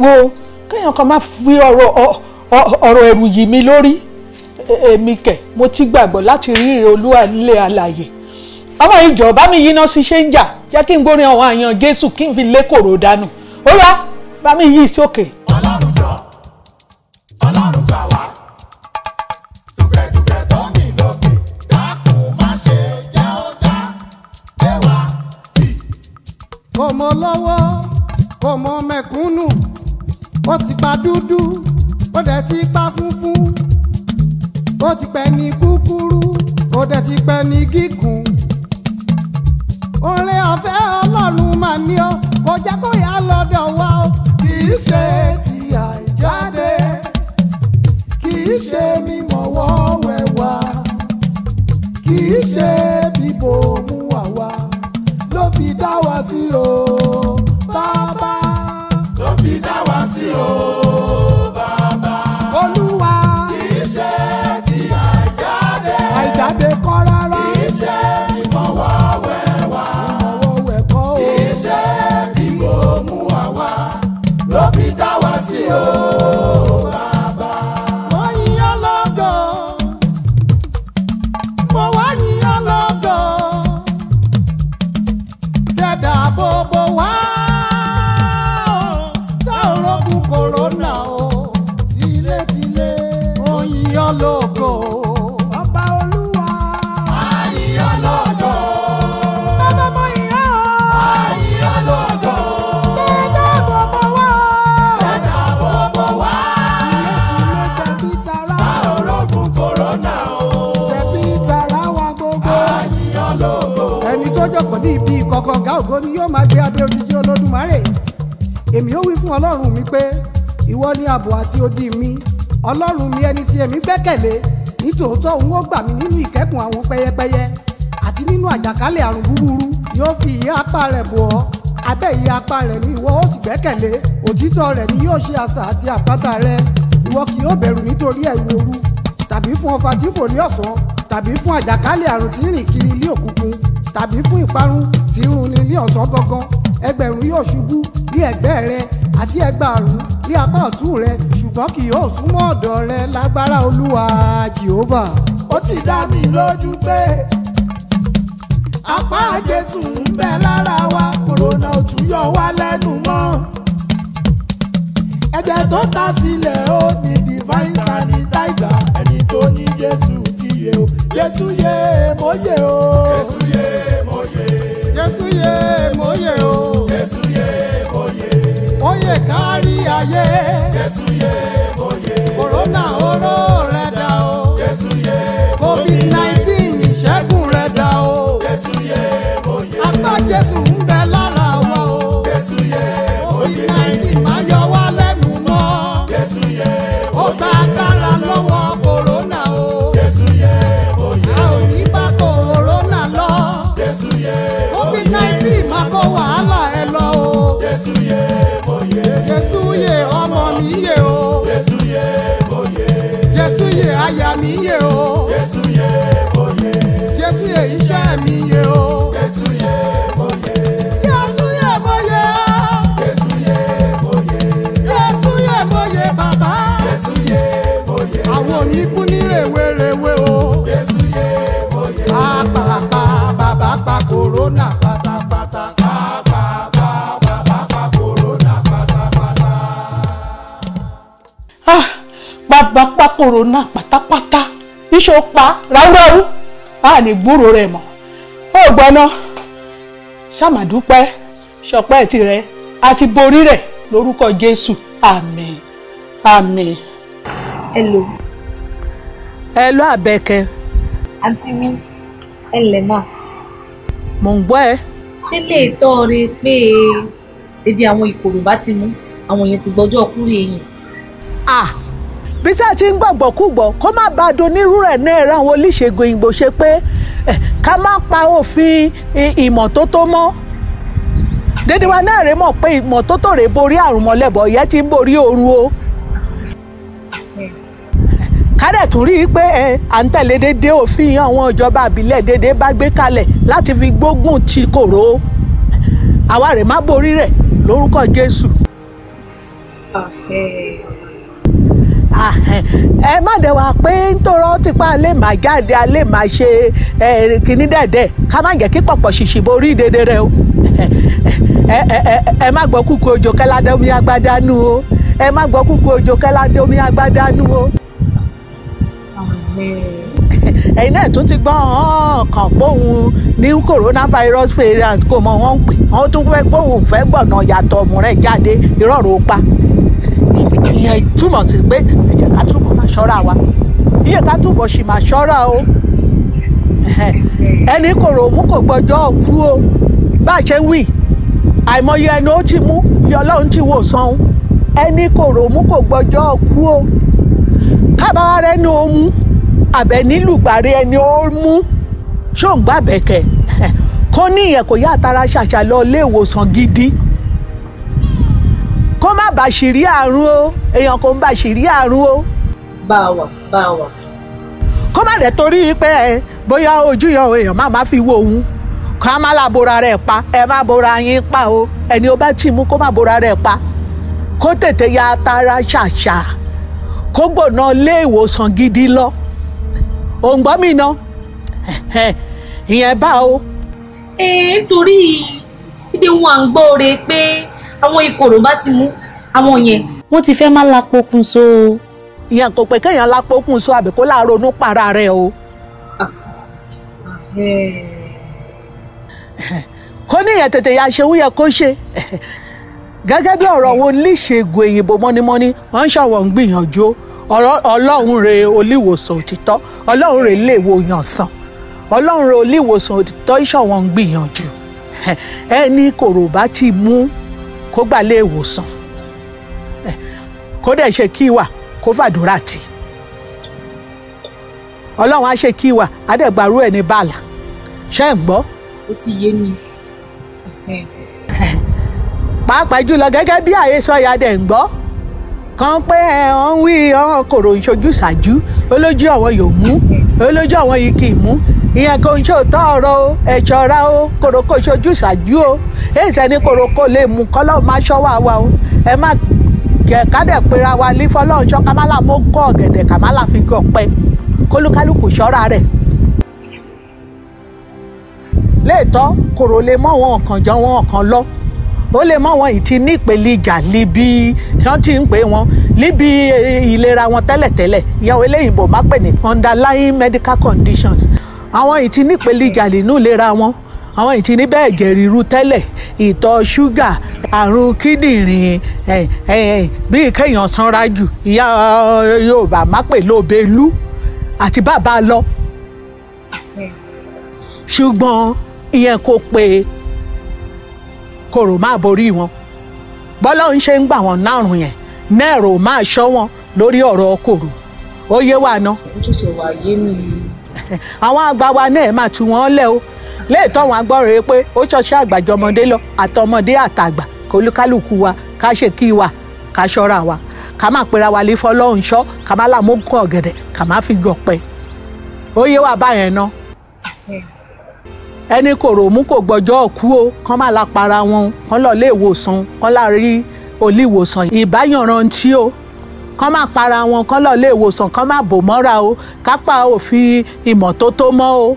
Wo kéèyàn kan má fi ọ̀rọ̀ ẹ̀rù yìí mi lórí. Èmi kẹ̀ mo ti gbàgbọ́ láti rí ìrè olúwa nílé alàyè ọmọ ìjọ bá mi yíná sí ṣe ń jà jẹ́ kí n gbórin àwọn àyàn jésù kí n fi lé kòrò dànù. Ó yá bá mi yí ọlọ́run dúdú ó dẹ̀ ti pa funfun ó ti pẹ́ ní kúkúrú ó dẹ̀ ti pẹ́ ní gígùn. Orin ọ̀fẹ́ ọlọ́run máa ní ọ kò jẹ́ kó yá lọ́dọ̀ wa o. Kì í ṣe ti àìjáde kì í ṣe mímọ̀wọ́ wẹ̀wà kì í ṣe bíbò mú àwa ló fi dá wa sí o bàbá. Ló fi dá wa sí o ògo ni yóò máa gbé abẹ́ òjijì olódùmarè. Èmi ó wí fún ọlọ́run mi pé ìwọ ni ààbò àti odi mi. Ọlọ́run mi ẹni tí èmi gbẹ́kẹ̀lé. Nítòótọ́ òun ó gbà mí nínú ìkẹ́kùn àwọn pẹyẹpẹyẹ àti nínú àjàkálẹ̀ àrùn búburú. Yóò fi ìyẹ́ apá rẹ̀ bò ọ́. Abẹ́ ìyẹ́ apá rẹ̀ ni ìwọ ó sì gbẹ́kẹ̀lé. Òtítọ́ rẹ̀ ni yóò ṣe asà àti àpáta rẹ̀. Ìwọ kì yóò bẹ̀rù nítorí ẹ̀rù òru tàbí fún ọfà tí fò ní ọ̀sán tàbí fún àjàkálẹ̀ àrùn tí ń rìn kiri ilé òkùnkùn tàbí fún ìparun tí ń run ní ọ̀sán gangan. Ẹgbẹ̀rún yóò ṣubú ní ẹ̀gbẹ́ rẹ àti ẹgbàárún ní apá ọ̀tún rẹ ṣùgbọ́n kì yóò súnmọ́ ọ̀dọ̀ rẹ lágbára olúwa jehova. ó ti dá mi lójú pé apá jésù ń bẹ lára wa kòrónà ò tún yọ wá lẹ́nu mọ́. Ẹ̀jẹ̀ tó ta sílẹ̀ ó ní divine sanitizer ẹni tó ní jésù ti yé o. Jésù yé mo yé o. jésù yè aya mi yè o. jésù yé mo yé jésù yè iṣẹ́ mi yè o. jésù yé mo yé jésù yè mo yè o. jésù yé mo yé jésù yè mo yè bàbá. jésù yé mo yé àwọn oníkú ní rèwerèwe o. jésù mo yé Pàpàpà bàbá pa kòrónà kòrónà pátápátá. Iṣẹ́ pa ráúráú. A ní gbúrò rẹ̀ mọ́. Ó gbọ́ná ṣàmàdúpẹ́ ṣọpẹ́ tirẹ̀ àti borí rẹ̀ lórúkọ jésù. Àmín. Àmín. Hello lọ. Àbẹ̀kẹ́. Àǹtí mi ẹ ǹlẹ́ mà mò ń gbọ́ ẹ. ṣé lè tọ́ rí pé dédé àwọn ìkorò bá ti mú? Àwọn yẹn ti gbọ́jọ́ kúrò èyìn à bí sáà ti ń gbàgbọ́ kúgbọ́ kó má bàa donírú rẹ̀ náà ra àwọn oníṣègùn òyìnbó ṣe pé ká má pa òfin ìmọ́tótó mọ́. Dédé wa náà rè mọ̀ pé ìmọ́tótó rè borí àrùn mọ́lẹ́bọ̀ ìyẹn ti ń borí oorun o. Kádẹ̀ tún rí i pé ẹ à ń tẹ̀lé dédé òfin àwọn ìjọba àbílẹ̀ dédé bá gbé kalẹ̀ láti fi gbógun ti kòró. Àwa rè má borí rẹ̀ lórúkọ Jésù. Ahẹ́n, ẹ má dẹ̀ wá pé nítorọ́ tipa alẹ́ máa jáde alẹ́ máa ṣe kínní dẹ̀dẹ̀. Ká má jẹ́ kí pọ̀pọ̀ ṣìṣì borí dédé rẹ o. Ẹ ẹ ẹ má gbọ́ kúkú ojò kẹ́ládọ́mí agbádánú o. Ẹ má gbọ́ kúkú ojò kẹ́ládọ́mí agbádánú o. Ẹ̀yin náà tún ti gbọ́ kàn póhùn new coronavirus variant kò mọ wọn ń pè. Wọn tún fẹ́ póhùn fẹ́ gbọ̀nà yàtọ̀ ọmọ rẹ̀ jáde. Ìrọ̀rùn pa ìyẹn túmọ̀ sí pé ẹ jẹ́ ká túbọ̀ máa ṣọ́ra wa. Ìyẹn ká túbọ̀ sì máa ṣọ́ra o. Ẹni kòrò mú kò gbọ́jọ́ kú o. Bá a ṣe ń wí àìmọye ẹni ó ti mú iye ọlọ́run ti wò san o. Ẹni kòrò mú kò gbọ́jọ́ kú o. Kábàárà rẹ ni ó mú àbẹ nílùgbàrí ẹni ó mú. Ṣóǹgbà bẹ̀kẹ̀ kó ní ìyẹn kò yá àtàrà ṣàṣà lọ ilé ìwòsàn gidi bàa ṣìrí àrùn o. Èèyàn kò ń bá ṣìrí àrùn o. Bá a wà bá a wà. Kó má dẹ̀ torí pé ẹ bóyá ojú yọ èèyàn má má fi wo òun. Ká má la bora rẹ̀ pa ẹ má bora yín pa o. Ẹni ó bá tì mú kó má bora rẹ̀ pa. Kó tètè ya àtàrà ṣàṣà. Kó gbọ̀nà ilé ìwòsàn gidi lọ. Òǹgbọ́n mi ná? Ìyẹn bá o. Ee nítorí ìdí wọn à ń gbọ́ re pé àwọn ìkorò bá ti mú àwọn yẹn wọ́n ti fẹ́ má la pokùn so ìyẹn kò pé kéèyàn lápòkùn sọ àbí kó láàárọ̀ para rẹ̀ o. Kó ní ìyẹn tètè ya ṣe wúyẹ kó ṣe. Gẹ́gẹ́ bí ọ̀rọ̀ wọn oníṣègùn òyìnbó mọ́nímọ́ní wọ́n ń ṣàwọ̀ ń gbìyànjú. Ọlọ́run rè olíwòsàn òtítọ́ ọlọ́run rè lè wo yàn sàn. Ọlọ́run rè olíwòsàn òtítọ́ ìṣọ̀wọ̀ ń gbìyànjú. Ẹni kòrò bá ti mú kó gbà lé ìwòsàn kó dẹ̀ ṣe kí wà kó fàdúrà tì. Ọlọ́run á ṣe kí wà á dẹ̀ gbàrú ẹ̀ ní bàlà ṣé ń gbọ́? Ó ti yé mi. Pàápàá jùlọ gẹ́gẹ́ bí àhesọ ìyá dẹ̀ ń gbọ́. Kan pé ẹ ọ̀ ń wí ọ̀hún kòrò ìṣojú ṣáájú. Olójú àwọn yóò mú olójú àwọn yìí kì í mú. Ìyẹn kò ń ṣòótọ́ ọ̀rọ̀ o. Ẹ̀ ṣọ́ra o. Kòrò kò ṣojú ṣáájú o. Èsì ẹni kòrò kò lè mú kọ́lọ́ máa ṣọ́ wa wa o. Ẹ má kẹ kádẹ̀ pera wa ní fọlọ́run ṣọ́ kámálà mọ́ kọ́ ọ̀gẹ̀dẹ̀ kámálà fi gọ̀ pẹ́ kólúkálùkù ṣọ́ra rẹ̀. Léètọ́ kòrò lè mọ́ wọn kan jọ wọn kan lọ. Ó lè mọ wọn ní ìpèlíjà níbi wọ́n ti ń pè wọ́n níbi ìlera wọn tẹ́lẹ̀tẹ́lẹ̀. Ìyàwó eléyìnbó má pè ní underlying medical conditions. Àwọn ìtì ní ìpèlíjà nínú ìlera wọn àwọn ìtì ní bẹ́ẹ̀ jẹ́ ríru tẹ́lẹ̀. Ìtọ̀ ṣúgà àrùn kíndìnrín bíi kéèyàn sanra jù. Ìyá Yorùbá má pè lóbelú àti bàbá lọ. Ṣùgbọ́n ìyẹn kò pé kòrò máa borí wọn. Bọ́lá ń ṣe ń gbà wọ́n nárùn yẹn. Nẹ́ẹ̀rọ máa ṣọ́ wọn lórí ọ̀rọ̀ kòrò. Ó yé wa ná. Àwọn àgbà wa náà máa tú wọn lẹ̀ o léètọ́ wọn agbọ́rọ̀ pé ó ṣọṣẹ́ àgbàjọmọdé lọ àtọmọdé àtàgbà kólúkálùkù wa ká ṣe kí wa ká ṣọ́ra wa ká má pera wa lé fọlọ́run ṣọ́ ká má kọ́ ọ̀gẹ̀dẹ̀ ká má fi gọ̀pẹ́. Ó yé wa báyẹn ná. Ẹni kòrò mú kò gbọ́jọ́ kú o kán má la para wọn kán lọ lé ìwòsàn kán lá rí olíwòsàn ìbáyànrántí o. Kán má para wọn kán lọ lé ìwòsàn kán má bò mọ́ra o. Kápá òfin ìmọ́tótó mọ́ o.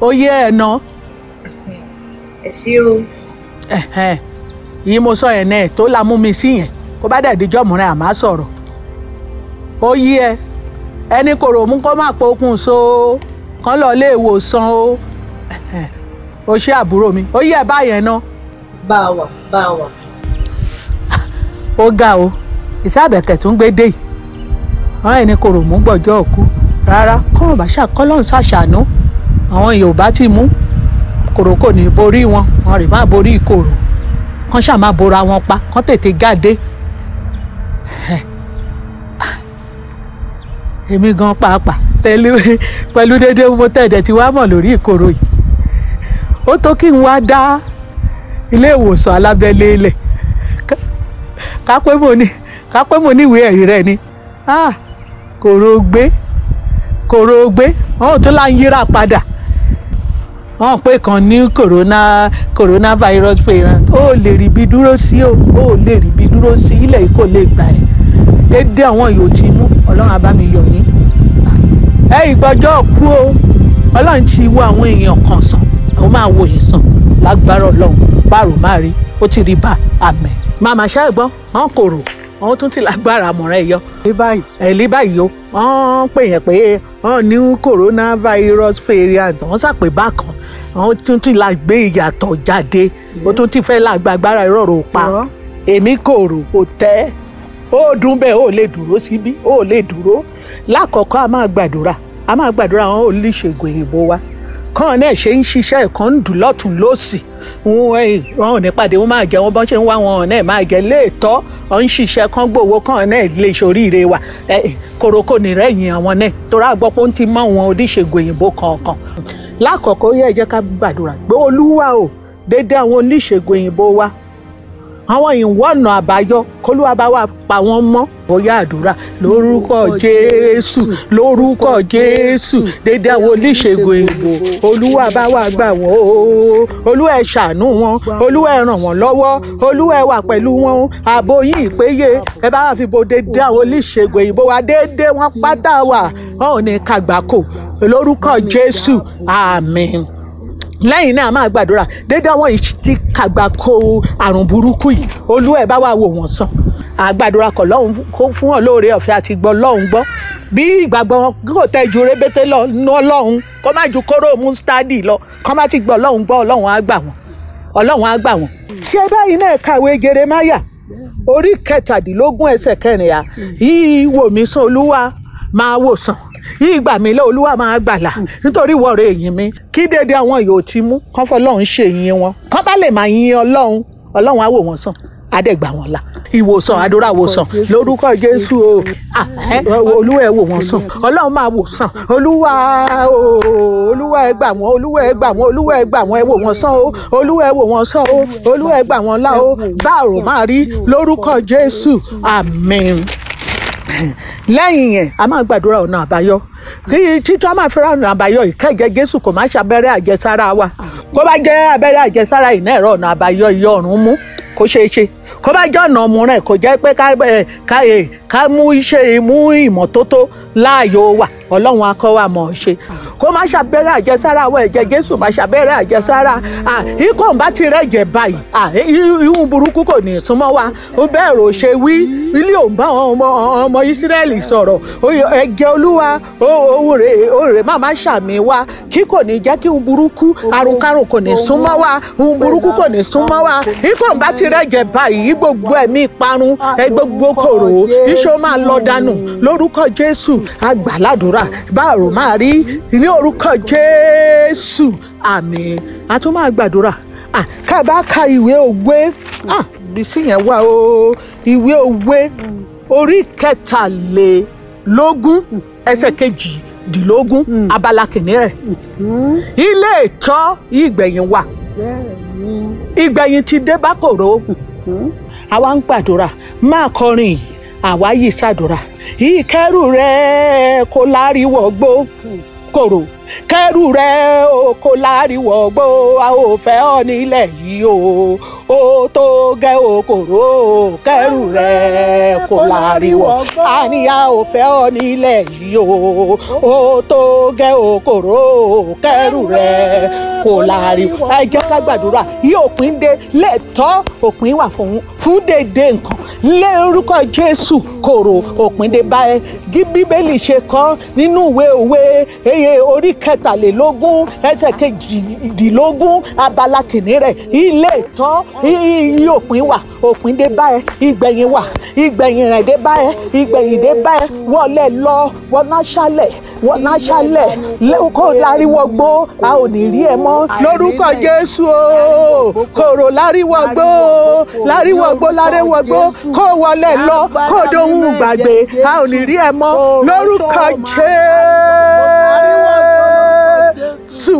Ó yé ẹ̀ ná ẹ ṣé o. Yìí mo sọ yẹn náà tó la mú mi sí yẹn. Kó bá dẹ̀ díjọ́ múra àmá sọ̀rọ̀. Ó yé ẹ ẹni kòrò mú kó má pokùn so kán lọ lé ìwòsàn o. O ṣe àbúrò mi. Ó yẹ báyẹn ná. bá a wà bá a wà. ó ga o. Iṣẹ́ àbẹ̀kẹ̀ tó ń gbé dé yìí. Wọ́n ẹni kò rò mú gbọ́jọ́ òkú. Rárá kọ́ńtà bá ṣàkọ́lọ́hún ṣàṣàánú. Àwọn Yorùbá ti mú kòrò kò ní borí wọn wọn rè má borí ìkorò kán ṣáà má bora wọn pa kán tètè jáde. Èmi gan pàápàá tẹ̀lé pẹ̀lú dédé mo tẹ̀dẹ̀ tí wàá mọ̀ lórí ìkorò yìí. Ó tó kí n wá dá ilé ìwòsàn alábẹ́lé lẹ̀. Ká pé mo ní ká pé mo ní ìwé ẹ̀rí rẹ̀ ni. Ah kòrò gbé kòrò gbé. Wọn ò tún lá ń yíra padà wọn pé kan ní corona coronavirus variant. Ó lè rí bí dúró sí o ó lè rí bí dúró sí ilẹ̀ yìí kò lè gbà ẹ́. Dédé àwọn yòó ti mú ọlọ́run á bá mi yọ̀ yín. Ẹ ìgbọ́jọ́ kú o. Ọlọ́run ti wo àwọn èèyàn kan sàn àwọn máa wo yìí sàn lágbára ọlọ́run. Báàrò máa rí ó ti rí bá àmẹ́. màmá ṣáà gbọ́ wọn kò rò wọn tún ti lágbára àmọ̀ràn ẹ̀ yọ. ní báyìí o. Wọ́n pè yẹn pé wọ́n ní coronavirus variant. Wọ́n ṣàpè bákan. Wọ́n tún ti la gbé ìyàtọ̀ jáde. Ó tún ti fẹ́ lágbàgbára ìrọ̀rùn pa. Èmi kò rò ó tẹ́. Ó dún bẹ́ẹ̀ ó lè dúró síbí ó lè dúró. Lákọ̀ọ́kọ́ a máa gbàdúrà. A máa gbàdúrà àwọn oníṣègùn òyìnbó wa kàn náà ṣe ń ṣiṣẹ́ ẹ̀kan ń dùn lọ́tún lọ́sì wọn ò ní pàdé wọn máa jẹ wọn bọ́n ṣe ń wá wọn náà máa jẹ léètọ́. Ọ̀ ń ṣiṣẹ́ kan gbowó kàn náà lè ṣoríire wa. Koroko nìrẹ́yìn àwọn náà. Torí àgbọ̀ pé ó ń ti mọ àwọn oníṣègùn òyìnbó kọ̀ọ̀kan. Lákọ̀ọ́kọ́ yẹ jẹ́ ká gbàdúrà pé olúwa o dédé àwọn oníṣègùn òyìnbó wa àwọn ìwọ́nà àbáyọ kólúwa bá wà pa wọ́n mọ́. Bóyá àdúrà lórúkọ jésù lórúkọ jésù. Dédé àwọn oníṣègùn èèbò olúwa bá wà gbà wọ́n o. Olúwa ẹ ṣàánú wọn olúwa ẹ ràn wọ́n lọ́wọ́ olúwa ẹ wà pẹ̀lú wọn ààbò yín ìpéye. Ẹ bá wà fi bo dédé àwọn oníṣègùn èèbò wa. Dédé wọn pátá wà wọn ò ní kàgbákò lórúkọ jésù. Àmín lẹ́yìn náà máa gbàdúrà. Dédé àwọn yìí ti kàgbákò àrùn burúkú yìí. Olúwa ẹ̀ bá wà wò wọ́n sàn àgbàdúrà kọ̀ lọ́hùn kó fún wọn lóore ọ̀fẹ́ àti gbọ́ lọ́hùn gbọ́. Bí ìgbàgbọ́ kò tẹ́ ju rébété lọ ná lọ́hùn kó má ju kóró mustadi lọ. Kó má ti gbọ́ lọ́hùn gbọ́ ọlọ́hùn á gbà wọ́n. Ọlọ́hùn á gbà wọ́n. ṣé báyìí náà kàwé Jeremáyà orí kẹtàdínlógún ẹsẹ̀ kẹrìnlá. Yìí wò mí sàn olúwa máa wò sàn yìí gbà mí lọ olúwa máa gbàlà. Nítorí wọ̀rọ̀ èyí mi kí dédé àwọn yòó ti mú kán fọlọ́run ṣe yín wọn. Kán bá lè máa yin ọlọ́run ọlọ́run á wò wọ́n sàn adẹ́gbà wọn la ìwòsàn àdúrà wòsàn. Lórúkọ jésù. O. Ah, olúwa ẹ wò wọ́n sàn. Ọlọ́run máa wò sàn. Olúwa o olúwa ẹ gbà wọ́n olúwa ẹ gbà wọ́n olúwa ẹ gbà wọ́n ẹ wò wọ́n sàn o. Olúwa ẹ wò wọ́n sàn o. Olúwa ẹ gbà wọ́n là o. Báàrò máa rí. Lórúkọ jésù. Àmín. Lẹ́yìn yẹn a máa gbàdúrà ọ̀nà àbáyọ kí títí a máa fẹ́ràn àbáyọ ìkẹ́jẹ jésù kò má ṣàbẹ́rẹ́ àjẹsára wa. Kó bá jẹ́ abẹ́rẹ́ àjẹsára yìí náà ẹ̀rọ ọ̀nà àbáyọ iye ọ̀run mú kó ṣeé ṣe. Kó bá jẹ́ ọ̀nà ọmọràn kò jẹ́ pé ká mú iṣẹ́ mú ìmọ́tótó láàyò wa. Ọlọ́run akọ́ wa mọ̀ ọ́ ṣe. Kó má ṣàbẹ́rẹ́ àjẹsára wa ẹ̀jẹ̀ jésù má ṣàbẹ́rẹ́ àjẹsára. Ikọ̀ ń bá ti rẹ̀jẹ̀ báyìí. Ihun burúkú kò ní súnmọ́ wa. Ó bẹ́ẹ̀ rò ṣe wí. Ilé ò ń bá àwọn ọmọ ìsírẹ́lì sọ̀rọ̀. Ẹ̀jẹ̀ olúwa òun rè òun rè má má ṣàmì wa. Kí kò ní jẹ́ kí ohun burúkú àrùnkárùn kò ní súnmọ́ wa. Ohun burúkú kò ní súnmọ́ wa. Ikọ̀ ń bá ti rẹ̀jẹ̀ báyìí gbogbo ẹ̀mí ìparun ẹ gbogbo kòrò iṣẹ́ ó máa lọ dànù. Lórúkọ jésù àgbàládùra báàrò máa rí ní orúkọ jésù. Àmín. A tún máa gbàdúrà. Ká bá ka ìwé òwe. Ah, bí sí yẹn wá o. Ìwé òwe orí kẹtàlélógún ẹsẹ̀ kejìdínlógún abala kìíní rẹ̀. Ilé ìtọ́ ìgbẹ̀yìn wà ìgbẹ̀yìn ti dé bá kòró àwa ń gbàdúrà máa kọrin yìí àwa yìí ṣàdúrà. Ìkẹrù rẹ kó láríwọ gbó kòrò kẹrù rẹ kó láríwọ gbó a ò fẹ́ ọ nílẹ̀ yìí o ó tó gẹ́ o kòrò kẹrù rẹ kó láríwọ àníyá ò fẹ́ ọ nílẹ̀ yìí o. Ó tó gẹ́ o kòrò kẹrù rẹ kó láríwọ ẹ jẹ́ ká gbàdúrà. Yí òpin dé. Lẹ́tọ́ òpin wà fún fún dédé nǹkan. Lé orúkọ jésù kòrò. Òpin dé báyẹn bí bíbélì ṣe kọ nínú ìwé òwe eye orí kẹtàlélógún ẹsẹ̀ kejìdínlógún abala kìíní rẹ̀. Ilé ìtọ́ iye òpin wà òpin dé bá ẹ ìgbẹ̀yìn wà ìgbẹ̀yìn rẹ̀ dé bá ẹ ìgbẹ̀yìn dé bá ẹ wọlé lọ wọná ṣálẹ̀ wọná ṣálẹ̀. Lẹ́kọ̀ọ́ láríwọ̀gbó a ò ní rí ẹ mọ́. Lórúkọ jésù o kòrò láríwọ̀gbó láríwọ̀gbó láríwọ̀gbó kó wọlé lọ kó dohun gbàgbé a ò ní rí ẹ mọ́. Lórúkọ jésù.